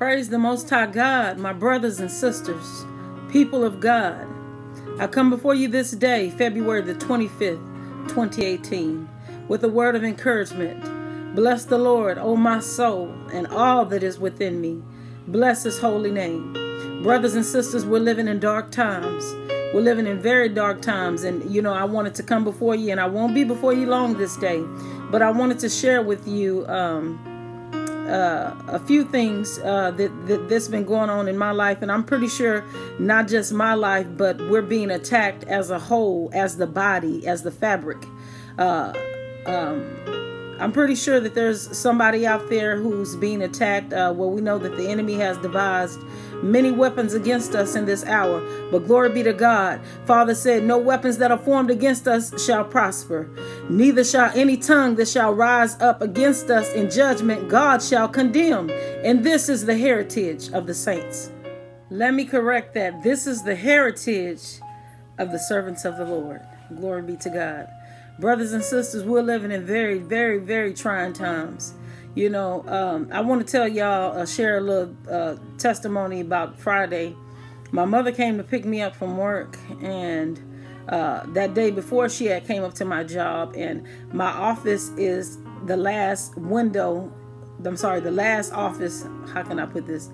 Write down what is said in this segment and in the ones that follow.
Praise the Most High God, my brothers and sisters, people of God. I come before you this day, February the 25th, 2018, with a word of encouragement. Bless the Lord, O my soul, and all that is within me. Bless his holy name. Brothers and sisters, we're living in dark times. We're living in very dark times. And, you know, I wanted to come before you, and I won't be before you long this day, but I wanted to share with you. Um, uh, a few things uh, that, that that's been going on in my life, and I'm pretty sure not just my life, but we're being attacked as a whole, as the body, as the fabric. Uh, um, I'm pretty sure that there's somebody out there who's being attacked. Uh, well, we know that the enemy has devised many weapons against us in this hour. But glory be to God. Father said, No weapons that are formed against us shall prosper, neither shall any tongue that shall rise up against us in judgment, God shall condemn. And this is the heritage of the saints. Let me correct that. This is the heritage of the servants of the Lord. Glory be to God. Brothers and sisters, we're living in very, very, very trying times. You know, um, I want to tell y'all, uh, share a little uh, testimony about Friday. My mother came to pick me up from work, and uh, that day before she had came up to my job, and my office is the last window. I'm sorry, the last office. How can I put this?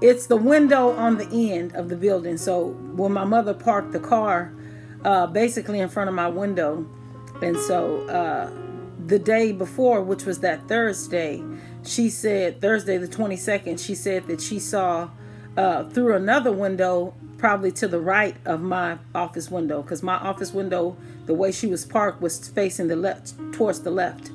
It's the window on the end of the building. So when my mother parked the car, uh, basically in front of my window and so uh, the day before, which was that Thursday, she said, Thursday the 22nd, she said that she saw uh, through another window, probably to the right of my office window, because my office window, the way she was parked, was facing the left, towards the left.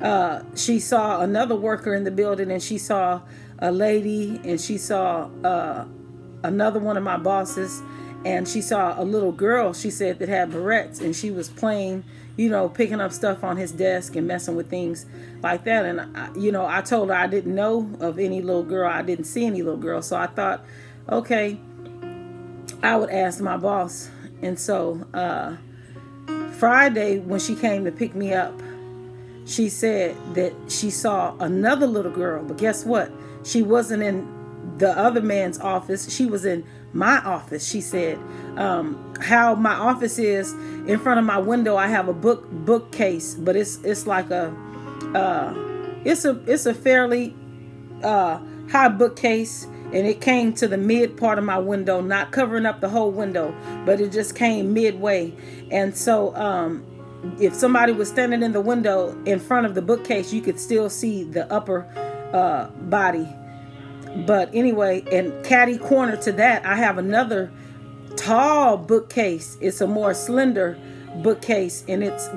Uh, she saw another worker in the building and she saw a lady and she saw uh, another one of my bosses and she saw a little girl she said that had barrettes and she was playing you know picking up stuff on his desk and messing with things like that. And I, you know i told her i didn't know of any little girl. I didn't see any little girl. So i thought okay i would ask my boss. And so uh, friday when she came to pick me up she said that she saw another little girl. But guess what? She wasn't in the other man's office. She was in my office she said um, how my office is in front of my window i have a book bookcase but it's it's like a uh, it's a it's a fairly uh, high bookcase and it came to the mid part of my window not covering up the whole window but it just came midway. And so um, if somebody was standing in the window in front of the bookcase you could still see the upper uh, body but anyway, and caddy corner to that, I have another tall bookcase. It's a more slender bookcase, and it's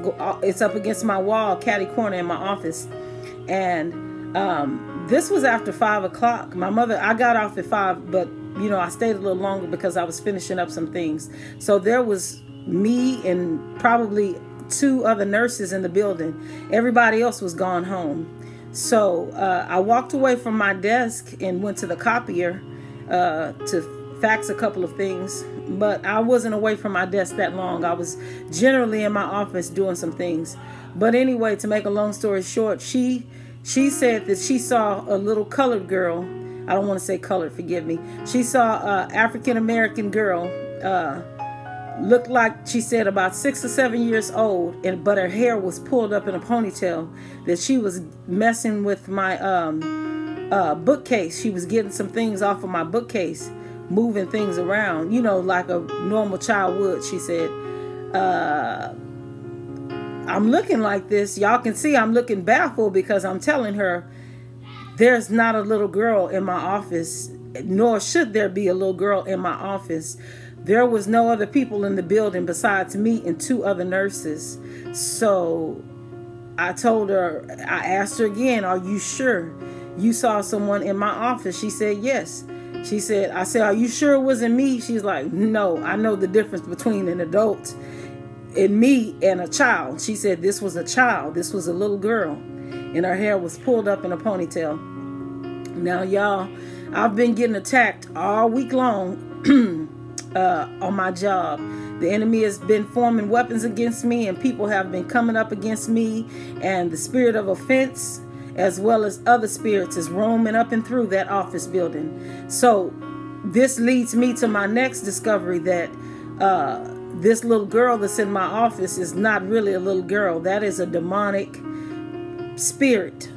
it's up against my wall, caddy corner in my office. And um, this was after five o'clock. My mother, I got off at five, but you know, I stayed a little longer because I was finishing up some things. So there was me and probably two other nurses in the building. Everybody else was gone home. So uh, I walked away from my desk and went to the copier uh, to fax a couple of things, but I wasn't away from my desk that long. I was generally in my office doing some things. But anyway, to make a long story short, she she said that she saw a little colored girl. I don't want to say colored, forgive me. She saw a African American girl. Uh, looked like she said about six or seven years old and but her hair was pulled up in a ponytail that she was messing with my um uh bookcase. She was getting some things off of my bookcase moving things around you know like a normal child would she said. Uh i'm looking like this. Y'all can see i'm looking baffled because i'm telling her there's not a little girl in my office nor should there be a little girl in my office there was no other people in the building besides me and two other nurses. So I told her, I asked her again, Are you sure you saw someone in my office? She said, Yes. She said, I said, Are you sure it wasn't me? She's like, No, I know the difference between an adult and me and a child. She said, This was a child. This was a little girl. And her hair was pulled up in a ponytail. Now, y'all, I've been getting attacked all week long uh, on my job. The enemy has been forming weapons against me, and people have been coming up against me, and the spirit of offense as well as other spirits is roaming up and through that office building. So this leads me to my next discovery that uh, this little girl that's in my office is not really a little girl. That is a demonic spirit.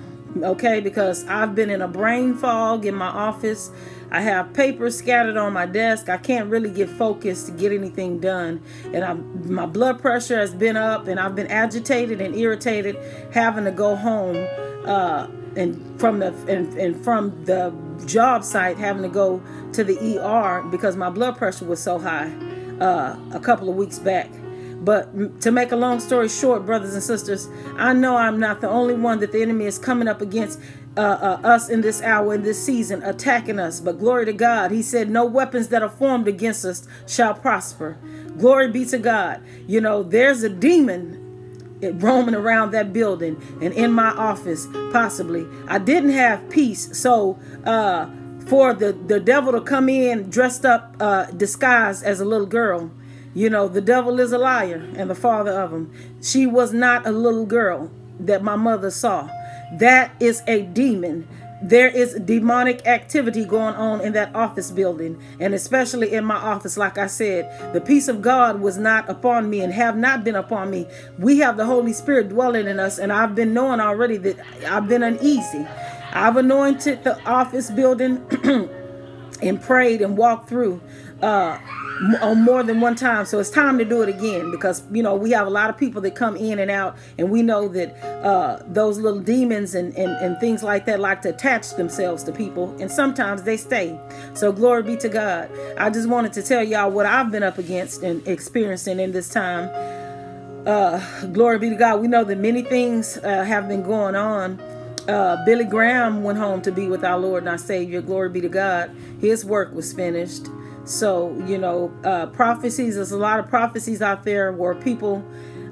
Okay, because I've been in a brain fog in my office. I have papers scattered on my desk. I can't really get focused to get anything done. And I'm, my blood pressure has been up and I've been agitated and irritated having to go home uh, and from the and, and from the job site having to go to the ER because my blood pressure was so high uh, a couple of weeks back. But to make a long story short, brothers and sisters, I know I'm not the only one that the enemy is coming up against uh, uh, us in this hour, in this season, attacking us. But glory to God. He said, No weapons that are formed against us shall prosper. Glory be to God. You know, there's a demon roaming around that building and in my office possibly i didn't have peace so uh for the the devil to come in dressed up uh disguised as a little girl you know the devil is a liar and the father of him she was not a little girl that my mother saw that is a demon. There is demonic activity going on in that office building and especially in my office. Like i said the peace of god was not upon me and have not been upon me. We have the holy spirit dwelling in us and i've been knowing already that i've been uneasy. I've anointed the office building and prayed and walked through uh on more than one time. So it's time to do it again because you know we have a lot of people that come in and out, and we know that uh, those little demons and, and and things like that like to attach themselves to people, and sometimes they stay. So glory be to God. I just wanted to tell y'all what I've been up against and experiencing in this time. Uh, glory be to God. We know that many things uh, have been going on. Uh, Billy Graham went home to be with our Lord and our Savior. Glory be to God. His work was finished. So, you know, uh, prophecies, there's a lot of prophecies out there where people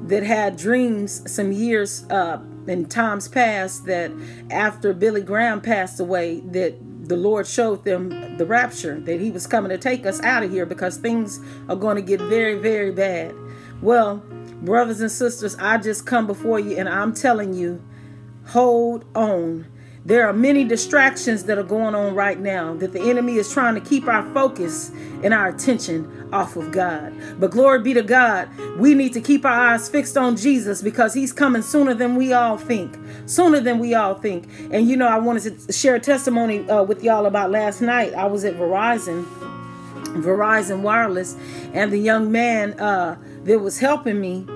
that had dreams some years uh, in times past that after Billy Graham passed away, that the Lord showed them the rapture, that he was coming to take us out of here because things are going to get very, very bad. Well, brothers and sisters, I just come before you and I'm telling you, hold on there are many distractions that are going on right now that the enemy is trying to keep our focus and our attention off of God. But glory be to God, we need to keep our eyes fixed on Jesus because he's coming sooner than we all think. Sooner than we all think. And you know, I wanted to share a testimony uh, with y'all about last night. I was at Verizon, Verizon Wireless, and the young man uh, that was helping me,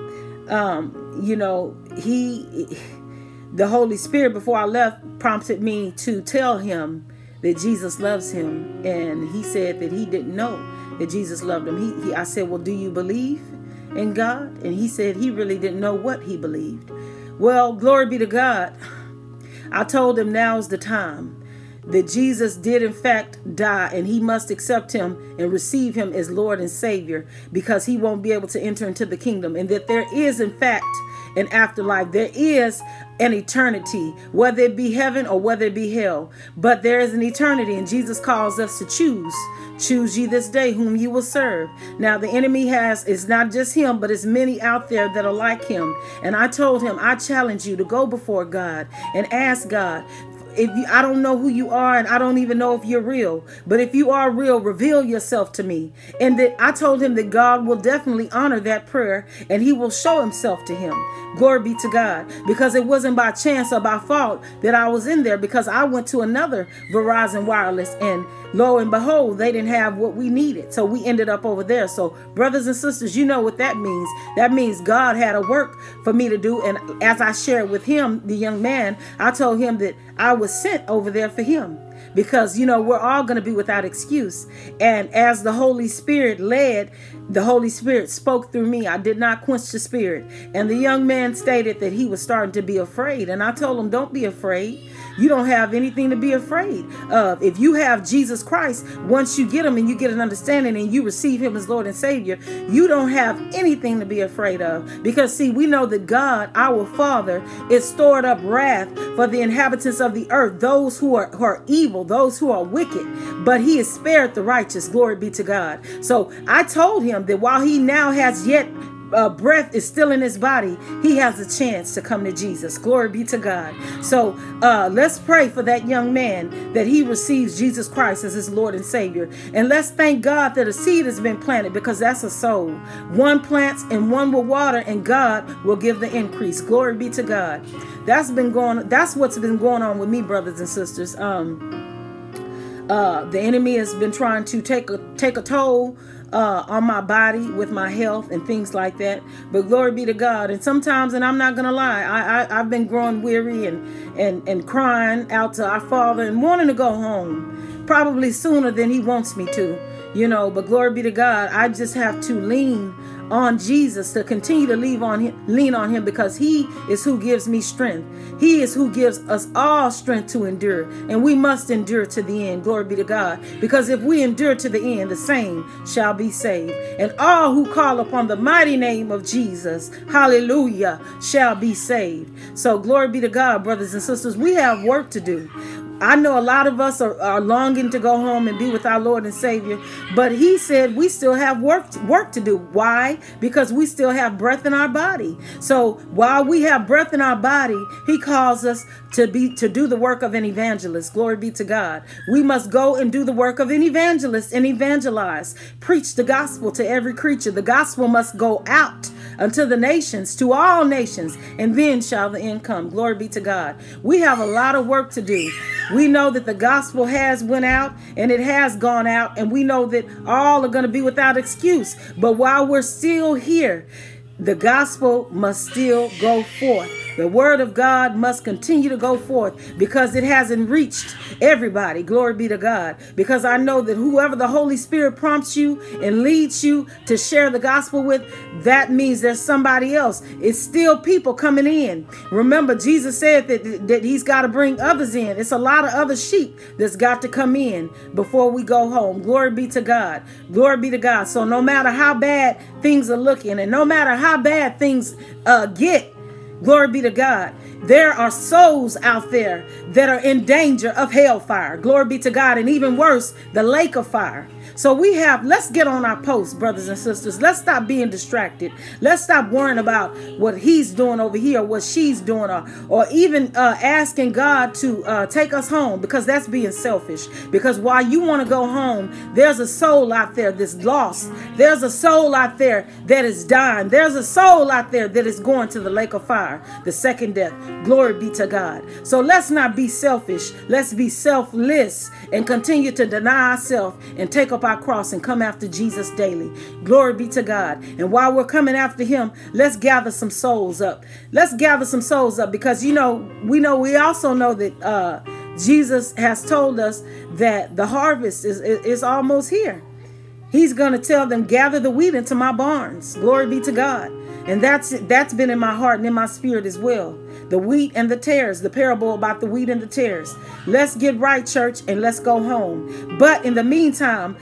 um, you know, he the Holy Spirit, before I left, prompted me to tell him that Jesus loves him. And he said that he didn't know that Jesus loved him. He, he, I said, Well, do you believe in God? And he said he really didn't know what he believed. Well, glory be to God. I told him now is the time that Jesus did in fact die and he must accept him and receive him as Lord and Savior because he won't be able to enter into the kingdom and that there is in fact an afterlife. There is an eternity, whether it be heaven or whether it be hell. But there is an eternity, and Jesus calls us to choose. Choose ye this day whom you will serve. Now, the enemy has, it's not just him, but it's many out there that are like him. And I told him, I challenge you to go before God and ask God, if you I don't know who you are and I don't even know if you're real, but if you are real, reveal yourself to me. And that I told him that God will definitely honor that prayer and he will show himself to him. Glory be to God. Because it wasn't by chance or by fault that I was in there because I went to another Verizon Wireless and lo and behold, they didn't have what we needed. So we ended up over there. So, brothers and sisters, you know what that means. That means God had a work for me to do. And as I shared with him, the young man, I told him that I was sent over there for him. Because you know we're all going to be without excuse. And as the holy spirit led the holy spirit spoke through me. I did not quench the spirit. And the young man stated that he was starting to be afraid. And i told him don't be afraid you don't have anything to be afraid of. If you have Jesus Christ, once you get him and you get an understanding and you receive him as Lord and Savior, you don't have anything to be afraid of. Because, see, we know that God, our Father, is stored up wrath for the inhabitants of the earth, those who are, who are evil, those who are wicked. But he has spared the righteous. Glory be to God. So I told him that while he now has yet uh, breath is still in his body, he has a chance to come to Jesus. Glory be to God. So uh, let's pray for that young man that he receives Jesus Christ as his Lord and Savior. And let's thank God that a seed has been planted because that's a soul. One plants and one will water, and God will give the increase. Glory be to God. That's been going. That's what's been going on with me, brothers and sisters. Um, uh, the enemy has been trying to take a take a toll uh, on my body with my health and things like that. But glory be to God. And sometimes, and I'm not gonna lie, I, I have been growing weary and and and crying out to our Father and wanting to go home, probably sooner than He wants me to, you know. But glory be to God. I just have to lean on Jesus to continue to lean on him, lean on him because he is who gives me strength. He is who gives us all strength to endure, and we must endure to the end. Glory be to God. Because if we endure to the end, the same shall be saved. And all who call upon the mighty name of Jesus, hallelujah, shall be saved. So glory be to God, brothers and sisters. We have work to do. I know a lot of us are, are, longing to go home and be with our Lord and Savior, but He said we still have work work to do. Why? Because we still have breath in our body. So while we have breath in our body, He calls us to be to do the work of an evangelist. Glory be to God. We must go and do the work of an evangelist and evangelize. Preach the gospel to every creature. The gospel must go out unto the nations, to all nations, and then shall the end come. Glory be to God. We have a lot of work to do. We know that the gospel has went out and it has gone out, and we know that all are going to be without excuse. But while we're still here, the gospel must still go forth. The word of God must continue to go forth because it hasn't reached everybody. Glory be to God. Because I know that whoever the Holy Spirit prompts you and leads you to share the gospel with, that means there's somebody else. It's still people coming in. Remember, Jesus said that, that he's got to bring others in. It's a lot of other sheep that's got to come in before we go home. Glory be to God. Glory be to God. So no matter how bad things are looking and no matter how bad things uh, get, Glory be to God. There are souls out there that are in danger of hellfire. Glory be to God. And even worse, the lake of fire. So we have, let's get on our post, brothers and sisters. Let's stop being distracted. Let's stop worrying about what he's doing over here, what she's doing, or, or even uh, asking God to uh, take us home because that's being selfish. Because while you want to go home, there's a soul out there that's lost. There's a soul out there that is dying. There's a soul out there that is going to the lake of fire, the second death. Glory be to God. So let's not be selfish. Let's be selfless and continue to deny ourselves and take up our cross and come after Jesus daily. Glory be to God. And while we're coming after him, let's gather some souls up. Let's gather some souls up because you know, we know we also know that uh Jesus has told us that the harvest is, is, is almost here. He's going to tell them, gather the wheat into my barns. Glory be to God. And that's that's been in my heart and in my spirit as well. The wheat and the tares, the parable about the wheat and the tares. Let's get right, church, and let's go home. But in the meantime,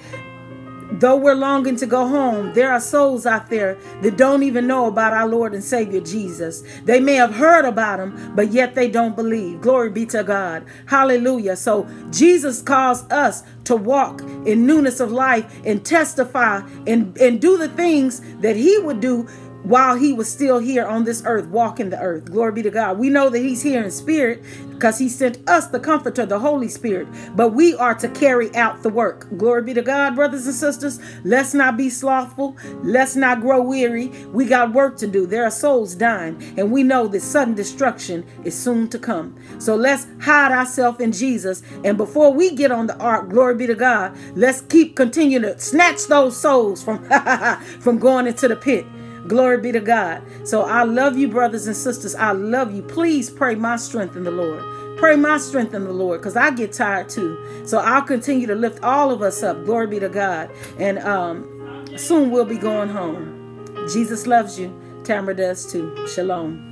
though we're longing to go home, there are souls out there that don't even know about our Lord and Savior Jesus. They may have heard about him, but yet they don't believe. Glory be to God. Hallelujah. So Jesus calls us to walk in newness of life and testify and, and do the things that he would do while he was still here on this earth, walking the earth. Glory be to God. We know that he's here in spirit because he sent us the comforter, the Holy Spirit, but we are to carry out the work. Glory be to God, brothers and sisters. Let's not be slothful. Let's not grow weary. We got work to do. There are souls dying, and we know that sudden destruction is soon to come. So let's hide ourselves in Jesus. And before we get on the ark, glory be to God, let's keep continuing to snatch those souls from, from going into the pit. Glory be to God. So I love you, brothers and sisters. I love you. Please pray my strength in the Lord. Pray my strength in the Lord because I get tired too. So I'll continue to lift all of us up. Glory be to God. And um, soon we'll be going home. Jesus loves you. Tamara does too. Shalom.